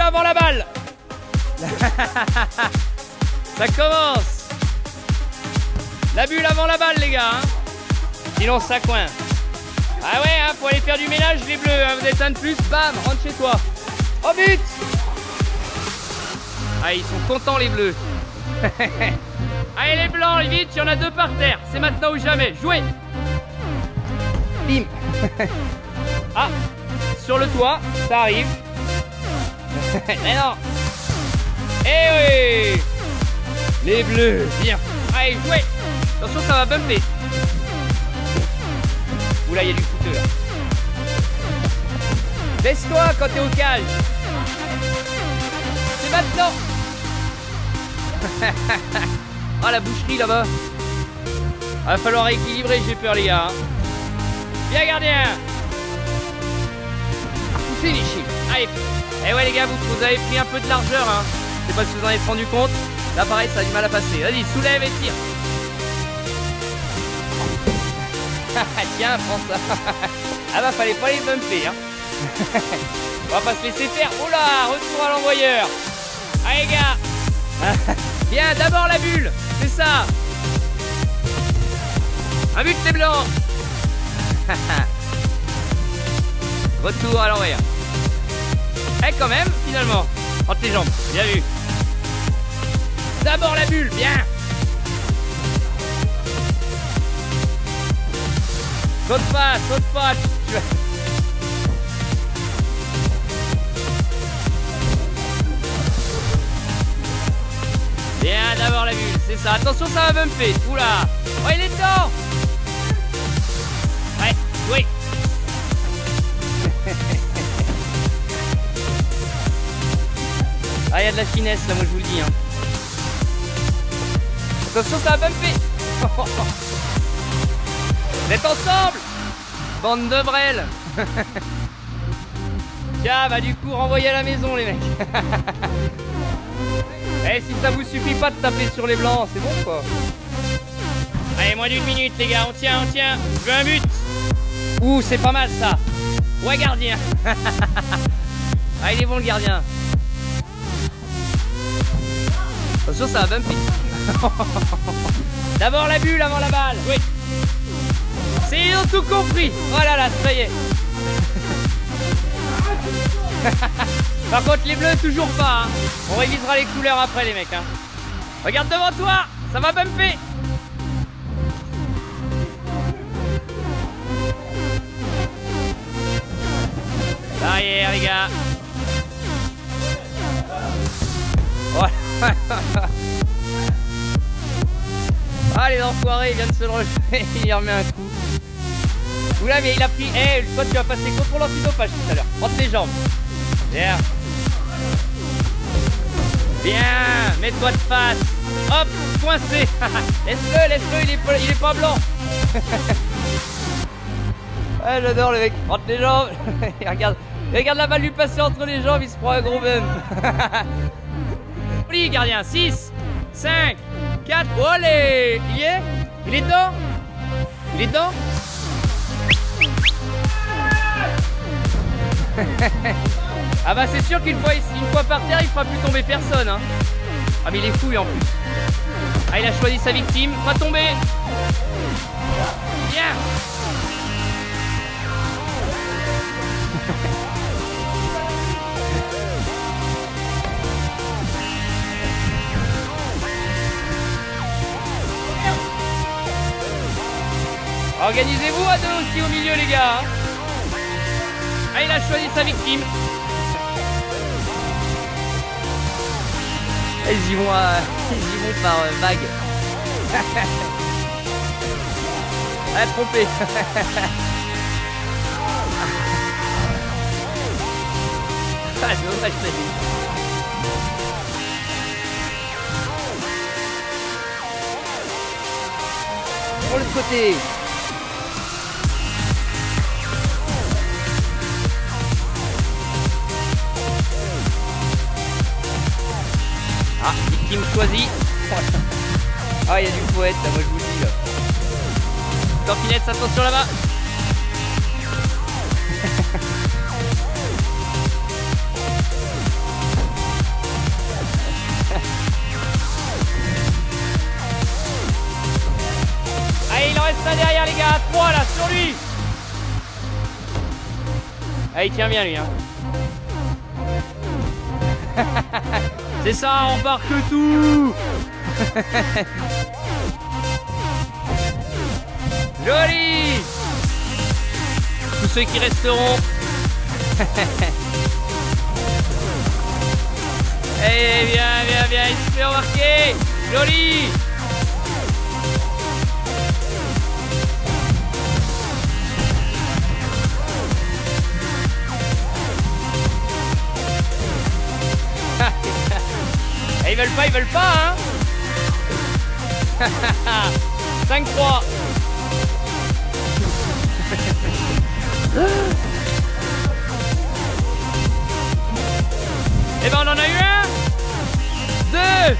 avant la balle. Ça commence. La bulle avant la balle, les gars. hein. Sinon, ça coince. Ah ouais, hein, faut aller faire du ménage, les bleus. hein. Vous êtes un de plus, bam, rentre chez toi. Oh, but Ah, ils sont contents, les bleus. Allez, les blancs, vite, il y en a deux par terre. C'est maintenant ou jamais. Jouez Bim Ah, sur le toit, ça arrive. Mais non. Eh oui. Les bleus, bien Allez, jouez. Attention, ça va bumper Oula, il y a du fouteux là. Laisse-toi quand t'es au cage C'est maintenant. Ah, la boucherie là-bas. Va falloir équilibrer, j'ai peur les gars. hein. Bien gardien. Finish Allez Eh ouais les gars, vous, avez pris un peu de largeur hein. Je sais pas si vous en avez rendu compte. Là pareil, ça a du mal à passer. Vas-y, soulève et tire. Tiens, prends ça. ah bah fallait pas les bumper hein. On va pas se laisser faire. Là, retour à l'envoyeur. Allez gars. Bien, d'abord la bulle. C'est ça. Un but les blancs. Retour à l'envoyeur. Eh quand même, finalement. Entre les jambes, bien vu. D'abord la bulle, bien. Saute pas, saute pas. Bien, d'abord la bulle, c'est ça. Attention, ça va bumper. Oula. Oh, il est dedans. De la finesse là, moi je vous le dis. Hein. Attention, ça va bumper. Vous êtes ensemble Bande de brel Tiens, bah du coup, renvoyer à la maison les mecs. Eh, si ça vous suffit pas de taper sur les blancs, c'est bon quoi. Allez, moins d'une minute les gars, on tient, on tient. Je veux un but. Ouh, c'est pas mal ça. Ouais, gardien. ah, il est bon le gardien. Attention, ça va bumper. D'abord la bulle avant la balle. Oui. C'est ils ont tout compris. Oh là là, ça y est. Par contre, les bleus, toujours pas. hein. On révisera les couleurs après, les mecs. hein. Regarde devant toi, ça va bumper. Derrière, les gars. Ah, les enfoirés, il vient de se le relever, il y remet un coup. Oula, mais il a pris. Eh, toi, tu vas passer contrôle antidopage tout à l'heure. Entre les jambes. Bien. Bien. Mets-toi de face. Hop, coincé. laisse-le, laisse-le, il est, pas- blanc. ouais, j'adore le mec. Entre les jambes. Regarde, regarde la balle lui passer entre les jambes, il se prend un gros bump. Gardien. 6, 5, 4. Olé Il est Il est dedans Il est dedans Ah bah c'est sûr qu'une fois, une fois par terre, il fera plus tomber personne. Hein. Ah mais il est fou en plus. Ah il a choisi sa victime. Pas tomber. Bien. Organisez-vous à deux aussi au milieu les gars. Ah il a choisi sa victime. Ils y vont, euh, ils vont par euh, vague. ah, trompé. ah, dommage, ça est. Pour le côté. qui me choisit. Ah, il y a du poète là, moi je vous le dis là. Torpinette, ça sur là-bas. Allez, il en reste un derrière les gars, à 3 là, sur lui. Allez, il tient bien lui. Hein. C'est ça, on embarque tout. Joli. Tous ceux qui resteront. Eh viens, viens, viens, il se fait remarquer. Joli ils veulent pas, ils veulent pas, hein. 5-3 Et eh ben on en a eu un. Deux.